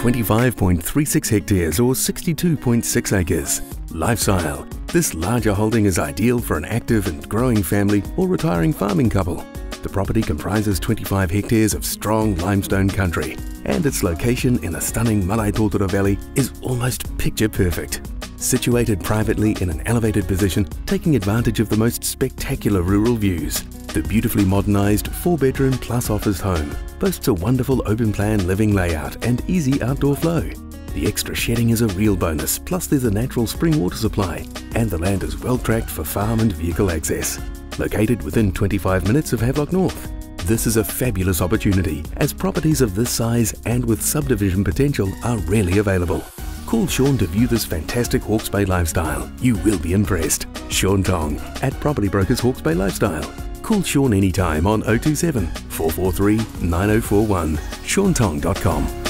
25.36 hectares or 62.6 acres. Lifestyle. This larger holding is ideal for an active and growing family or retiring farming couple. The property comprises 25 hectares of strong limestone country and its location in the stunning Maraetotara Valley is almost picture perfect. Situated privately in an elevated position, taking advantage of the most spectacular rural views, the beautifully modernised four-bedroom plus office home boasts a wonderful open-plan living layout and easy outdoor flow. The extra shedding is a real bonus, plus there's a natural spring water supply, and the land is well tracked for farm and vehicle access. Located within 25 minutes of Havelock North, this is a fabulous opportunity as properties of this size and with subdivision potential are rarely available. Call Shaun to view this fantastic Hawke's Bay lifestyle. You will be impressed. Shaun Tong at Property Brokers Hawke's Bay Lifestyle. Call Shaun anytime on 027 443 9041. ShaunTong.com.